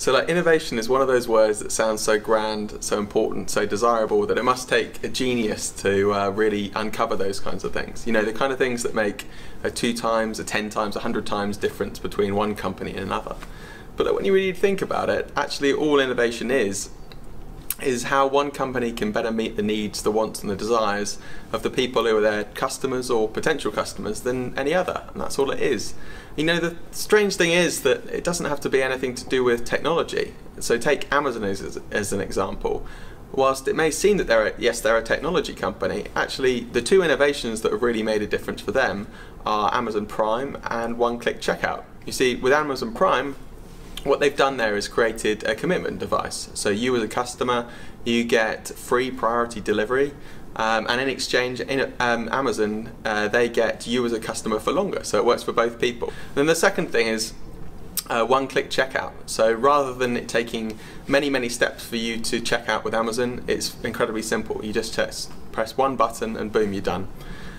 So like innovation is one of those words that sounds so grand, so important, so desirable that it must take a genius to uh, really uncover those kinds of things. You know, the kind of things that make a two times, a ten times, a hundred times difference between one company and another. But when you really think about it, actually all innovation is is how one company can better meet the needs, the wants and the desires of the people who are their customers or potential customers than any other. And that's all it is. You know, the strange thing is that it doesn't have to be anything to do with technology. So take Amazon as, as an example. Whilst it may seem that they're a, yes they're a technology company, actually the two innovations that have really made a difference for them are Amazon Prime and one-click checkout. You see, with Amazon Prime, what they've done there is created a commitment device. So you as a customer, you get free priority delivery um, and in exchange, in um, Amazon, uh, they get you as a customer for longer. So it works for both people. Then the second thing is uh, one-click checkout. So rather than it taking many, many steps for you to check out with Amazon, it's incredibly simple. You just press one button and boom, you're done.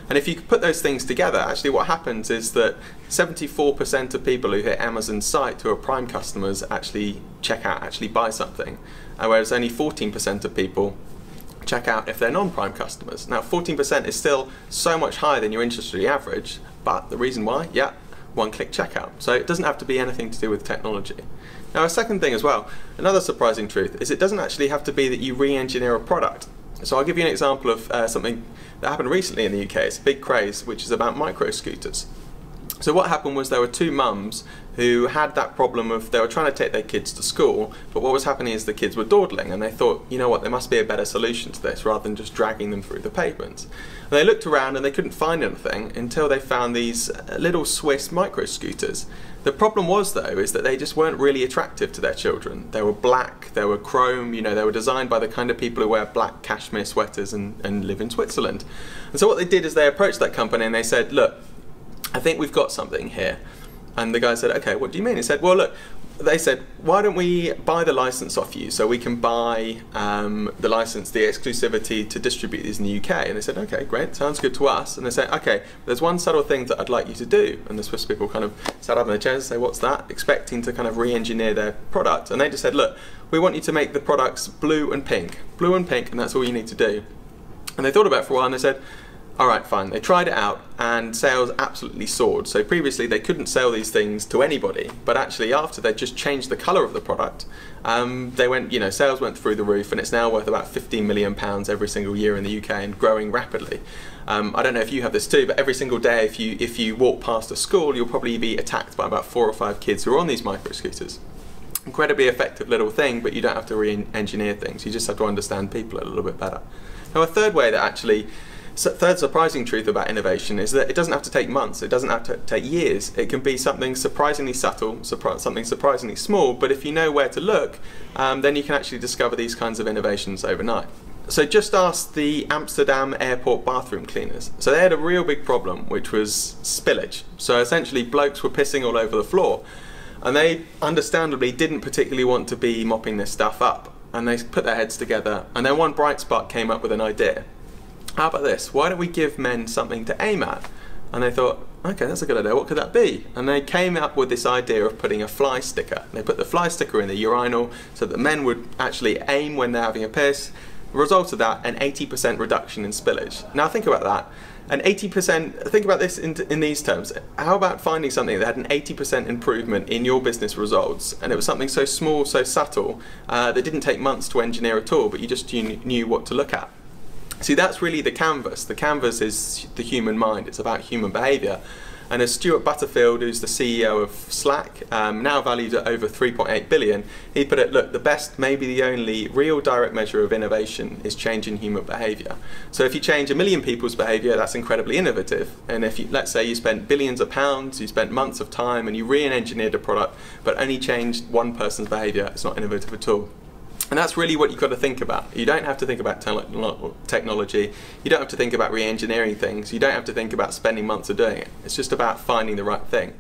And if you put those things together, actually what happens is that 74% of people who hit Amazon's site who are Prime customers actually check out, actually buy something, whereas only 14% of people check out if they're non-Prime customers. Now 14% is still so much higher than your industry average, but the reason why, yeah, one-click checkout. So it doesn't have to be anything to do with technology. Now a second thing as well, another surprising truth, is it doesn't actually have to be that you re-engineer a product. So I'll give you an example of uh, something that happened recently in the UK. It's a big craze, which is about micro scooters. So what happened was there were two mums who had that problem of they were trying to take their kids to school, but what was happening is the kids were dawdling and they thought, you know what, there must be a better solution to this rather than just dragging them through the pavements. And they looked around and they couldn't find anything until they found these uh, little Swiss micro scooters. The problem was though is that they just weren't really attractive to their children. They were black, they were chrome, you know, they were designed by the kind of people who wear black cashmere sweaters and, and live in Switzerland. And so what they did is they approached that company and they said, look, I think we've got something here. And the guy said, okay, what do you mean? He said, well, look, they said, why don't we buy the license off you so we can buy um, the license, the exclusivity to distribute these in the UK? And they said, okay, great, sounds good to us. And they said, okay, there's one subtle thing that I'd like you to do. And the Swiss people kind of sat up in their chairs and say, what's that? Expecting to kind of re-engineer their product. And they just said, look, we want you to make the products blue and pink. Blue and pink, and that's all you need to do. And they thought about it for a while and they said, Alright, fine. They tried it out and sales absolutely soared. So previously they couldn't sell these things to anybody, but actually after they just changed the colour of the product, um, they went, you know, sales went through the roof and it's now worth about 15 million pounds every single year in the UK and growing rapidly. Um, I don't know if you have this too, but every single day if you, if you walk past a school, you'll probably be attacked by about four or five kids who are on these micro scooters incredibly effective little thing, but you don't have to re-engineer things. You just have to understand people a little bit better. Now, a third way that actually third surprising truth about innovation is that it doesn't have to take months, it doesn't have to take years. It can be something surprisingly subtle, surpri something surprisingly small, but if you know where to look, um, then you can actually discover these kinds of innovations overnight. So just ask the Amsterdam airport bathroom cleaners. So they had a real big problem, which was spillage. So essentially blokes were pissing all over the floor. And they understandably didn't particularly want to be mopping this stuff up. And they put their heads together, and then one bright spark came up with an idea how about this? Why don't we give men something to aim at? And they thought, okay, that's a good idea. What could that be? And they came up with this idea of putting a fly sticker. They put the fly sticker in the urinal so that men would actually aim when they're having a piss. Result of that, an 80% reduction in spillage. Now think about that. An 80%, think about this in, in these terms. How about finding something that had an 80% improvement in your business results and it was something so small, so subtle, uh, that didn't take months to engineer at all, but you just you knew what to look at. See, that's really the canvas. The canvas is the human mind. It's about human behaviour. And as Stuart Butterfield, who's the CEO of Slack, um, now valued at over 3.8 billion, he put it, look, the best, maybe the only real direct measure of innovation is changing human behaviour. So if you change a million people's behaviour, that's incredibly innovative. And if you, let's say you spent billions of pounds, you spent months of time, and you re-engineered a product, but only changed one person's behaviour, it's not innovative at all. And that's really what you've got to think about. You don't have to think about technology. You don't have to think about re-engineering things. You don't have to think about spending months of doing it. It's just about finding the right thing.